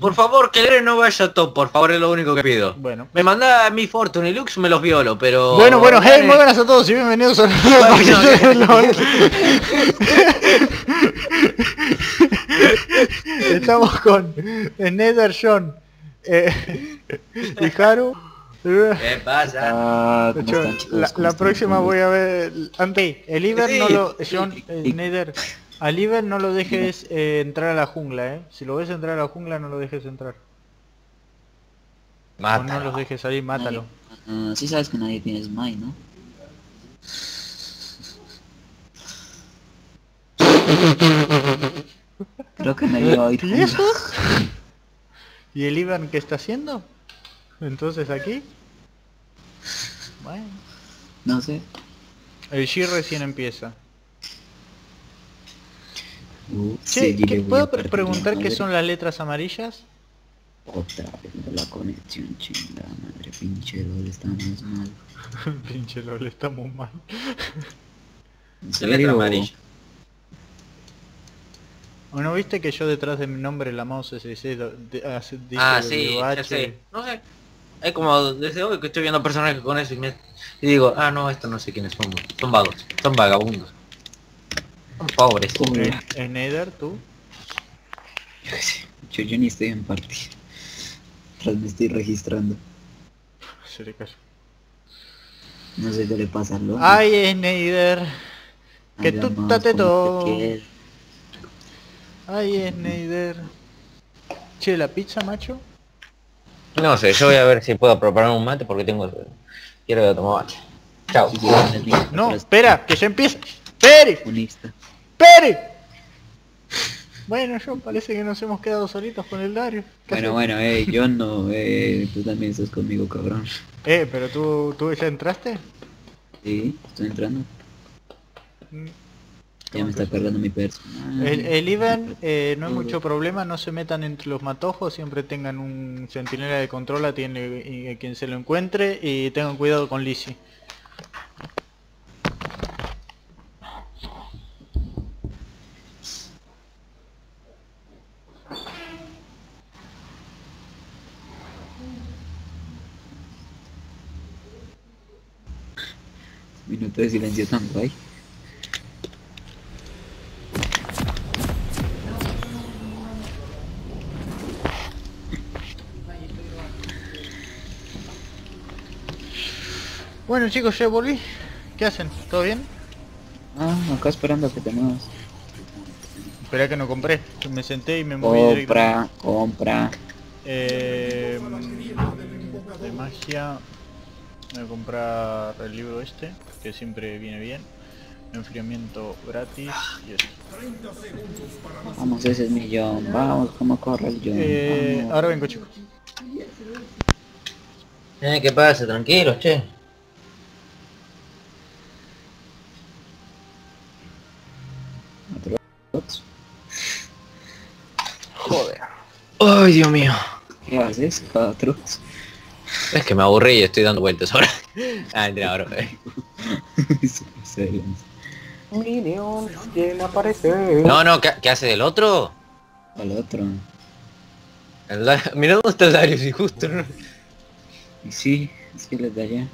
Por favor, que no vaya a top, por favor, es lo único que pido. Bueno. Me manda a mi Fortune y Lux, me los violo, pero... Bueno, bueno, hey, muy buenas a todos y bienvenidos a Estamos con Nether John eh, y Haru. ¿Qué pasa? Ah, la, próxima ¿Cómo voy a ver antes el Iber no lo John eh, Nether al Iber no lo dejes eh, entrar a la jungla eh si lo ves entrar a la jungla no lo dejes entrar o no Mátalo. los dejes salir mátalo Ah, sí sabes que nadie tiene smite, ¿no? Creo que nadie va a ir ¿Y eso? ¿Y el Ivan qué está haciendo? Entonces aquí. Bueno. No sé. El G recién empieza. Uh, Che, sí, yo ¿qué- le voy ¿puedo preguntar qué son las letras amarillas? Otra vez la conexión, chingada madre, pinche dole, estamos mal. Pinche LOL, estamos mal. ¿En Es letra amarilla. ¿O no viste que yo detrás de mi nombre la mouse SC do- de- hace- dice Ah, sí, WH? ya sé. No sé. Es como desde hoy que estoy viendo personajes con eso y, me- y digo, ah, no, esto no sé quiénes son. Son vagos, son vagabundos. Son pobres. Pobre. ¿En, en Nether tú? Yo qué sé, Yo, yo ni estoy en party. Tras me estoy registrando. Se le cayó. No sé qué le pasa al. Ay, es Nether. que tú tate todo. Ay, es Nether. Che, la pizza, macho. No sé, yo voy a ver si puedo preparar un mate porque tengo... Quiero tomar mate. Chao. Sí, sí, No, espera, que ya empieza. ¡Espere! ¡Espere! Bueno, yo parece que nos hemos quedado solitos con el Dario. ¿Qué Bueno, bueno, eh, yo no, eh, tú también estás conmigo, cabrón. Eh, pero tú, tú ya entraste. Sí, estoy entrando. Mm, Ya me está cargando mi personal. El, el Ivan eh, no hay mucho problema, no se metan entre los matojos, siempre tengan un centinela de control, tiene y, a quien se lo encuentre y tengan cuidado con Lizzie. Minuto de silencio tan guay. Bueno chicos, ya volví. ¿Qué hacen? ¿Todo bien? Ah, acá esperando a que te muevas. Espera que no compré. Me senté y me moví directo. Compra, compra. Eh, de magia. Voy a comprar el libro este, que siempre viene bien. Enfriamiento gratis y esto. Vamos, ese es mi John. Vamos, como corre el John. Eh, ahora vengo chicos. Eh, ¿Qué pasa? Tranquilos, che. Joder. Ay, Dios mío. ¿Qué haces? Otro. Es que me aburrí y estoy dando vueltas ahora. ah, ahora. Excelente. Minions, ¿quién aparece? No, no, ¿qué, qué hace del otro? Al otro. Mira dónde está el Darius y justo, ¿no? Y sí, es que les da ya.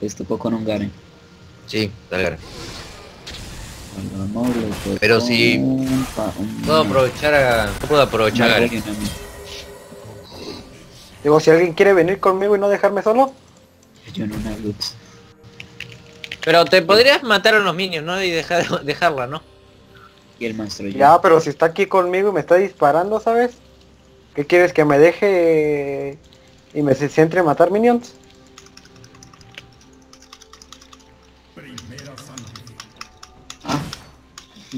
Les tocó con un Garen. Sí, amor le tocó Pero si- un Puedo aprovechar a... no puedo aprovechar a... Garen. Digo, si alguien quiere venir conmigo y no dejarme solo, Yo no una luz. Pero te podrías matar a los minions, ¿no? Y dejar, dejarla, ¿no? Y el maestro yo. ya, pero si está aquí conmigo y me está disparando, ¿sabes? ¿Qué quieres que me deje y me se centre a matar minions?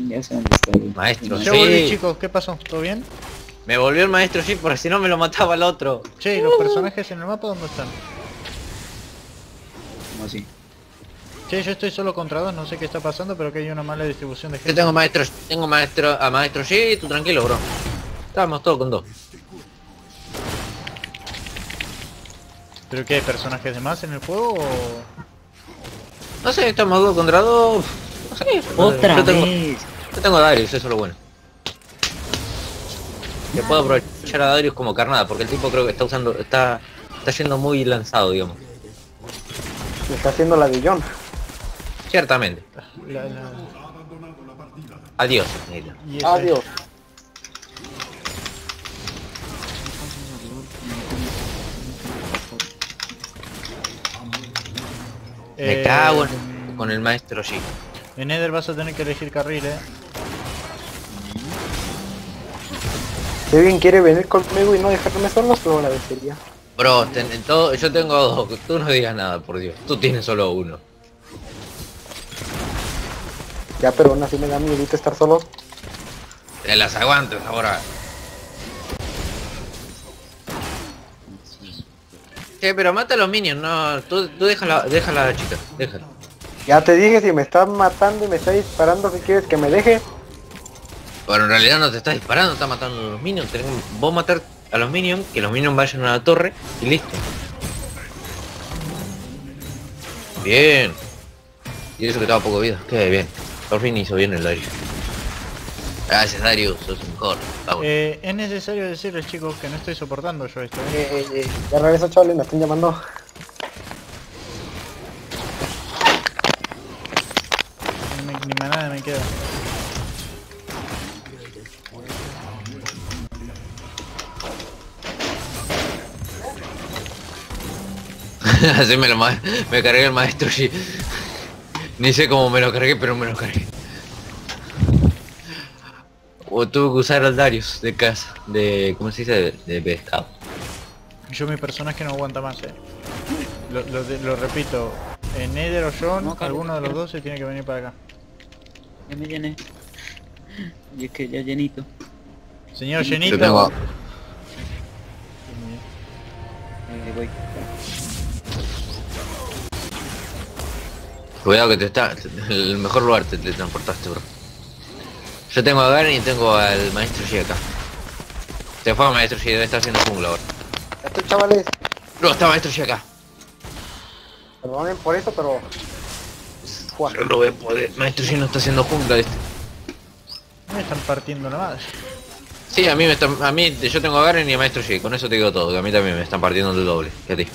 Ya sé dónde está el Maestro, Ya Sí. volví chicos, ¿qué pasó? ¿Todo bien? Me volvió el maestro sí, porque si no me lo mataba el otro. Che, ¿y los personajes en el mapa dónde están? ¿Cómo así? Che, yo estoy solo contra dos, no sé qué está pasando, pero que hay una mala distribución de Yo gente. tengo maestro, tengo maestro, a maestro sí, tú tranquilo, bro. Estábamos todos con dos. ¿Pero qué, personajes de más en el juego o...? No sé, estamos dos contra dos. No sé. ¡Otra yo tengo, vez! yo tengo Darius, eso es lo bueno. que puedo aprovechar a Darius como carnada, porque el tipo creo que está usando, está, está yendo muy lanzado, digamos. Me está haciendo la de John. Ciertamente. La- la- Adiós, Adiós. Me Eh, cago en- con el maestro G. En Nether vas a tener que elegir carril, eh. Si alguien quiere venir conmigo y no dejarme solo, lo agradecería. Bro, ten- en todo, yo tengo dos, tú no digas nada, por Dios. Tú tienes solo uno. Ya, pero aún así me da miedo estar solo. Te las aguantes ahora. Che, pero mata a los minions, no, tú, tú déjala, déjala chica, déjala. Ya te dije, si me estás matando y me está disparando, ¿qué quieres que me deje? Pero en realidad no te está disparando, está matando a los minions. Tenés- vos matar a los minions, que los minions vayan a la torre y listo. Bien. Y eso que estaba poco vida. Qué bien. Por fin hizo bien el Darius. Gracias Darius, sos mejor. Vamos. Eh, es necesario decirles chicos que no estoy soportando yo esto. eh. Eh, eh, eh, ya regreso, chavales, me están llamando. Ni, me- ni más nada me queda. Así me lo ma- me cargué el maestro G. Ni sé cómo me lo cargué, pero me lo cargué. O tuve que usar al Darius de casa, de. ¿cómo se dice? de, pescado. Yo mi personaje no aguanta más, eh. Lo, lo de- lo repito, en Nether o John, No, alguno de los dos se tiene que venir para acá. Ya me llené. Y es que ya llenito. Señor Yo Llenito. tengo- Eh, voy. Cuidado que te está. El mejor lugar te teletransportaste, bro. Yo tengo a Garen y tengo al maestro G acá. Se fue al maestro G, debe estar haciendo jungla ahora. Ya estoy, chavales. No, está maestro G acá. Perdonen por eso, pero... Buah. No lo voy a poder. Maestro G no está haciendo jungla este. Me están partiendo la madre. Sí, a mí me están, a mí yo tengo a Garen y a Maestro G, con eso te digo todo, que a mí también me están partiendo el doble, que a ti.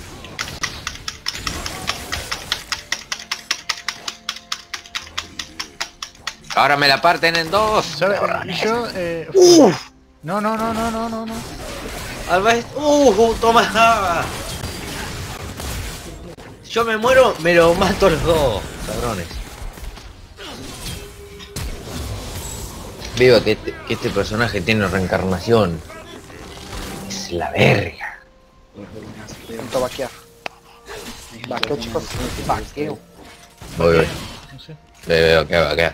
Ahora me la parten en dos. ¿Sabes? Yo, eh... No, no, no, no, no, no, no. Al maestro. Uh, toma. Yo me muero, me lo mato a los dos, cabrones. Veo que este, que este personaje tiene reencarnación. Es la verga. Intento vaquear. Vaqueo, chicos. Vaqueo. Voy, voy. No sé. Veo, veo, que va,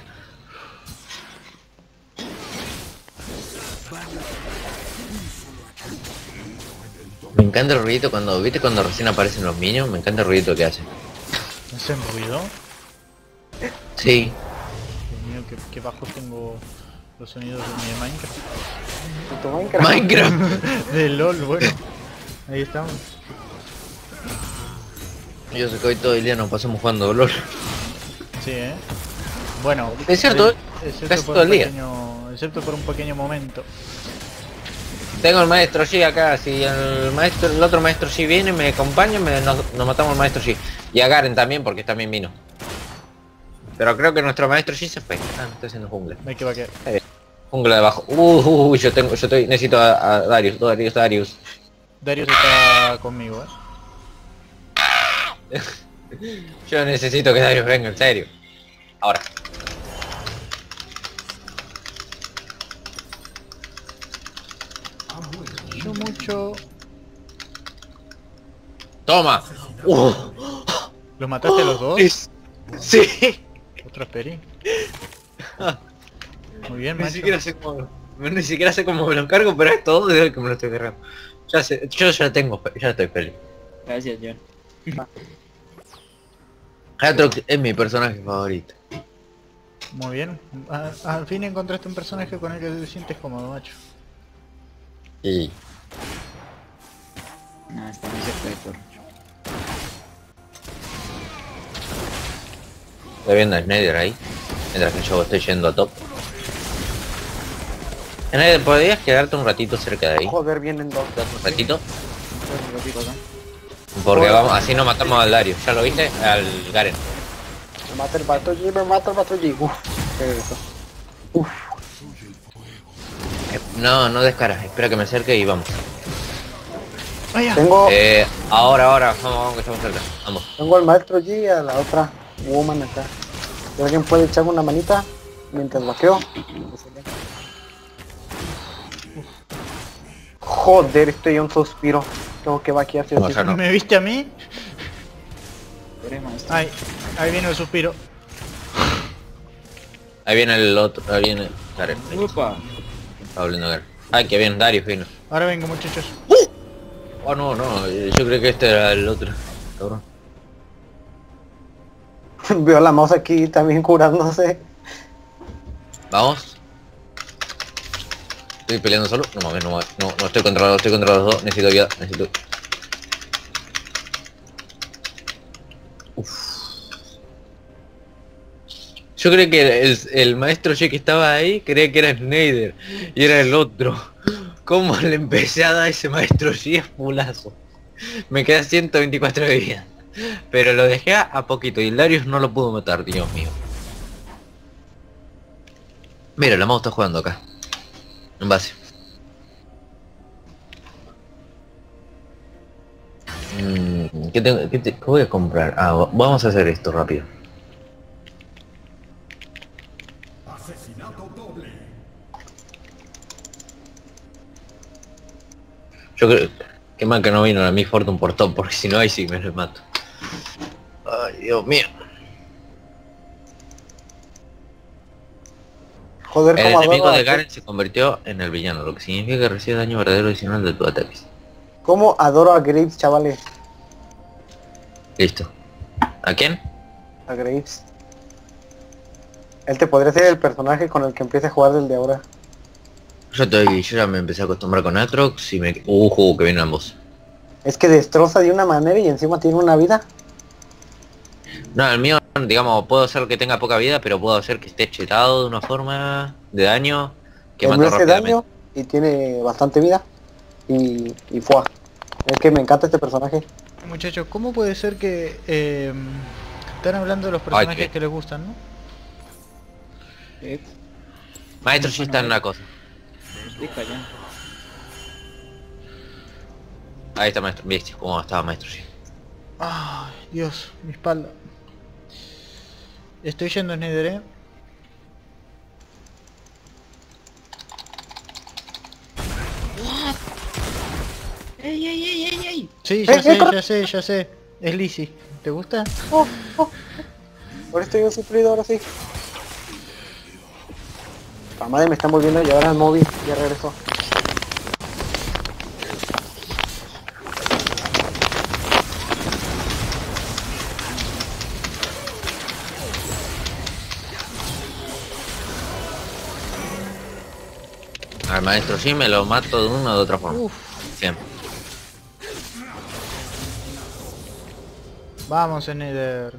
Me encanta el ruidito cuando, viste cuando recién aparecen los minions, me encanta el ruidito que hacen. ¿Hacen ruido? Sí. Dios mío, qué, qué bajo tengo los sonidos de mi Minecraft. Minecraft. Minecraft. De LOL, bueno. Ahí estamos. Yo sé que hoy todo el día nos pasamos jugando LOL. Sí, eh. Bueno. Es cierto, eh, excepto casi por todo un el día. pequeño- Excepto por un pequeño momento. Tengo el maestro G acá, si el maestro, el otro maestro G viene, me acompaña, me, nos, nos matamos al maestro G. Y a Garen también, porque también vino. Pero creo que nuestro maestro G se fue. Ah, está haciendo jungla. Que vaquear. Jungla de abajo. Uh, uh, uh, yo tengo, yo estoy, necesito a, a Darius, Darius, Darius. Darius está conmigo, eh. Yo necesito que Darius venga, en serio. Ahora. Yo mucho... Toma. Uh, ¿Los mataste a los dos? es- sí. Otro Peri. Muy bien, Ni macho. siquiera sé cómo, ni siquiera sé cómo me lo encargo, pero es todo de hoy que me lo estoy cargando. Ya sé, yo ya tengo, ya estoy feliz. Gracias, John. Aatrox es mi personaje favorito. Muy bien. A- al fin encontraste un personaje con el que te sientes cómodo, macho. Y No, está muy estoy viendo a Snyder ahí, mientras que yo estoy yendo a top. Snyder, ¿podrías quedarte un ratito cerca de ahí? Joder, vienen dos. ¿Quedarte un ratito? Un ratito acá. Porque vamos, así no matamos al Darius. ¿Ya lo viste? Al Garen. Me mata el G, me mata el G. Uf, qué es eso. Uf, Eh, No, no descaras. Espera que me acerque y vamos. Tengo, Eh, ahora, ahora. Vamos, vamos que estamos cerca. Vamos. tengo al maestro G y a la otra woman acá. Si alguien puede echarme una manita mientras vaqueo. Joder, estoy a un suspiro. Tengo que vaquear o No. ¿Me viste a mí? Maestro. Ahí, ahí viene el suspiro. Ahí viene el otro. Ahí viene Garen. Upa. Está volviendo Garen. Ay, que bien, Darius vino. Ahora vengo muchachos. Oh, no, no. Yo creo que este era el otro. Cabrón. Veo a la mouse aquí también curándose. Vamos. Estoy peleando solo. No mames, no mames. No, no estoy contra los estoy contra los dos. Necesito ayuda, necesito. Yo creo que el, el maestro Che que estaba ahí creía que era Snyder y era el otro. ¿Cómo le empecé a dar ese maestro Che es pulazo? Me queda 124 de vida. Pero lo dejé a, poquito y el Darius no lo pudo matar, Dios mío. Mira, la mouse está jugando acá. En base. Mm, ¿Qué, tengo- qué voy a comprar? Ah, va- vamos a hacer esto rápido. Yo creo... Qué mal que no vino a mi Fortune por top, porque si no ahí sí me lo mato. Dios mío. Joder, El enemigo de Garen se convirtió en el villano, lo que significa que recibe daño verdadero adicional de tu ataque. como adoro a Graves, chavales. Listo. ¿A quién? A Graves. Él te podría ser el personaje con el que empiece a jugar desde ahora. Yo estoy, yo ya me empecé a acostumbrar con Atrox y me... Uh, que vienen ambos. Es que destroza de una manera y encima tiene una vida. No, el mío, digamos, puedo hacer que tenga poca vida, pero puedo hacer que esté chetado de una forma de daño que mata hace rápidamente. daño y tiene bastante vida. Y, y fuá. Es que me encanta este personaje. Muchachos, ¿cómo puede ser que eh, están hablando de los personajes que les gustan, no? Eh, Maestro sí está en una cosa. Ahí está maestro. Viste cómo estaba maestro sí. Ay, Dios, mi espalda. Estoy yendo a Nether, ¿eh? ¡Ey, ey, ey, ey, ey! Sí, ya Eh, sé, eh, corre. ya sé, ya sé. Es Lizzie. ¿Te gusta? Oh, oh. Ahora estoy un sufrido, ahora sí. La madre me está volviendo a llevar al móvil. Ya regresó. Al maestro sí me lo mato de una u otra forma. Uf, Siempre. vamos Nether.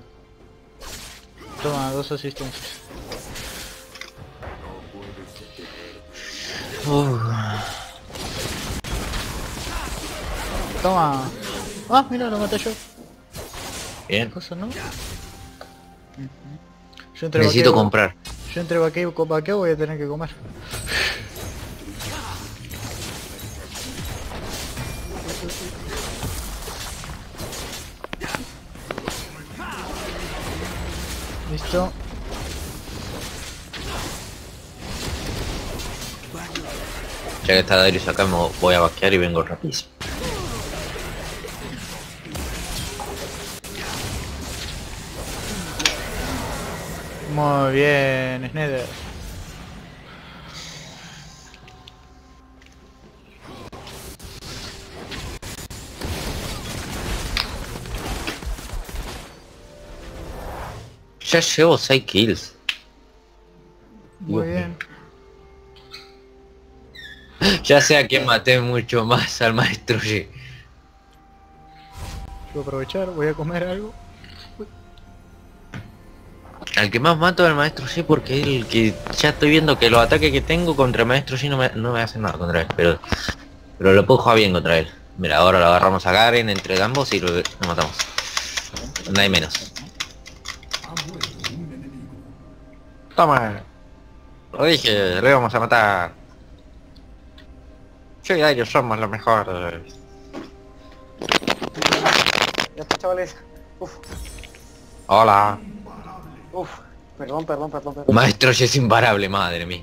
Toma, dos asistencias. Toma. Ah, mira, lo maté yo. Bien. Cosa, ¿no? Yo entre Necesito vaqueo- comprar. Yo entre vaqueo y vaqueo voy a tener que comer. Listo. Ya que está Darius acá me voy a vaquear y vengo rapidísimo. Muy bien, Sneder. Ya llevo 6 kills. Muy Dios bien. Ya sé a quién maté mucho más al maestro G. Voy a aprovechar, voy a comer algo. Al que más mato es al maestro sí porque el que ya estoy viendo que los ataques que tengo contra el maestro sí no me, no me hacen nada contra él, pero pero lo puedo jugar bien contra él. Mira, ahora lo agarramos a Garen entre ambos y lo, lo matamos. Toma. Lo dije, le vamos a matar. Yo y Dario somos los mejores. Ya está, chavales. Uf, Hola. uf. Perdón, perdón, perdón, perdón. Maestro ya es imparable, madre mía.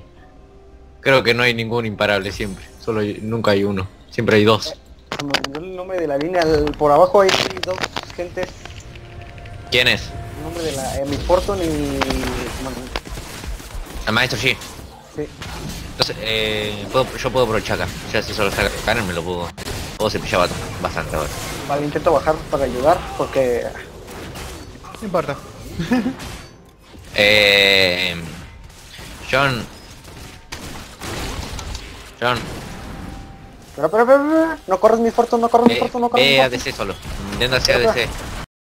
Creo que no hay ningún imparable siempre. Solo hay- nunca hay uno. Siempre hay dos. Olvidó el nombre de la línea. el- por abajo hay dos gentes. ¿Quién es? El nombre de la... Eh, mi Fortune y... El maestro sí. sí. Entonces, eh, puedo- yo puedo aprovechar acá. Ya si solo saca Karen me lo puedo. Puedo cepillar bastante, bastante ahora. Vale, intento bajar para ayudar porque... No importa. Eh, John. John. Pero, pero, pero, pero, no corres mi Fortune, no corres mi Eh, Fortune, no corres mi ve Fortune. ADC solo. Intenta hacer ADC.